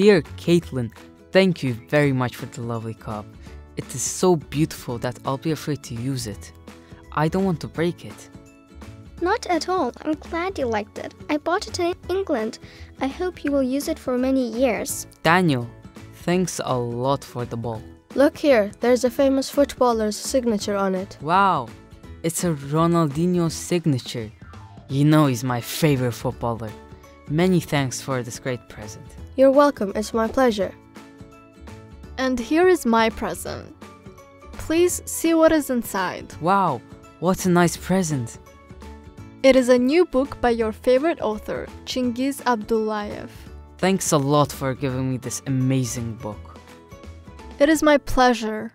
Dear Caitlin, thank you very much for the lovely cup. It is so beautiful that I'll be afraid to use it. I don't want to break it. Not at all. I'm glad you liked it. I bought it in England. I hope you will use it for many years. Daniel, thanks a lot for the ball. Look here, there's a famous footballer's signature on it. Wow, it's a Ronaldinho signature. You know he's my favorite footballer. Many thanks for this great present. You're welcome, it's my pleasure. And here is my present. Please see what is inside. Wow, what a nice present. It is a new book by your favorite author, Chingiz Abdullayev. Thanks a lot for giving me this amazing book. It is my pleasure.